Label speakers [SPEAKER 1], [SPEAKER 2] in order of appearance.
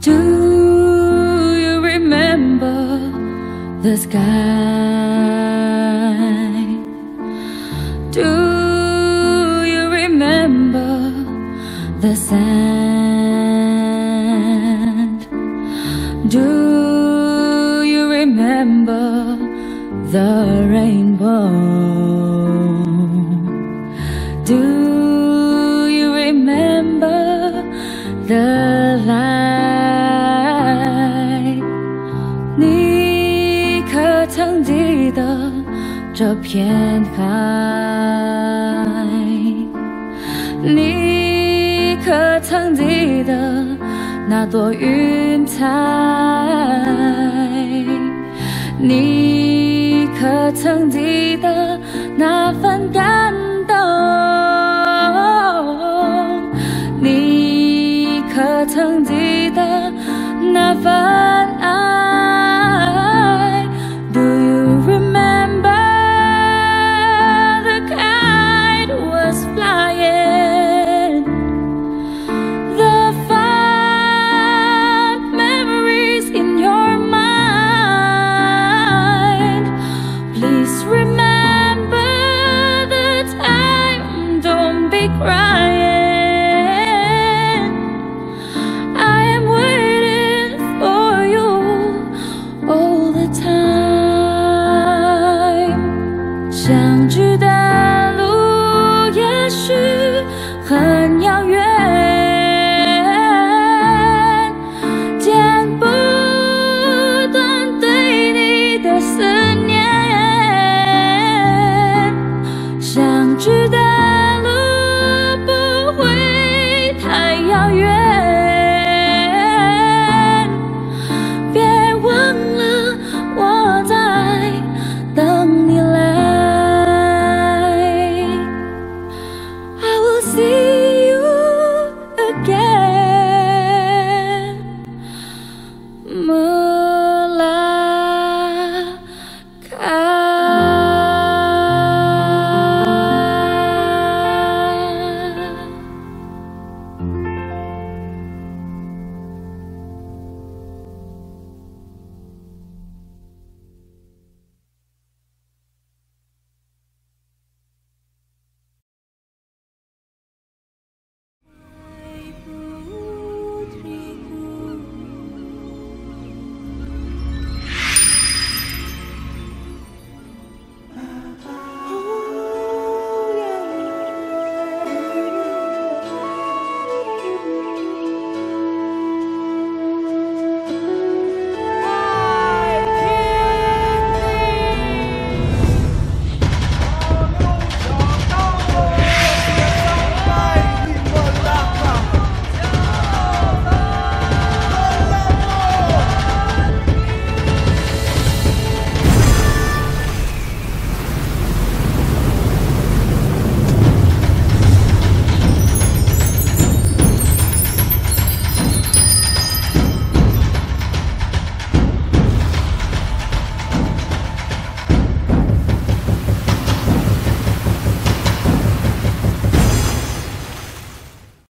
[SPEAKER 1] Do you remember the sky? Do you remember the sand? Do you remember the rainbow? Do you remember the light? 曾记得这片海？你可曾记得那朵云彩？你可曾记得那份感动？你可曾记得那份 be crying. I am waiting for you all the time. 相聚的路也许很遥远 My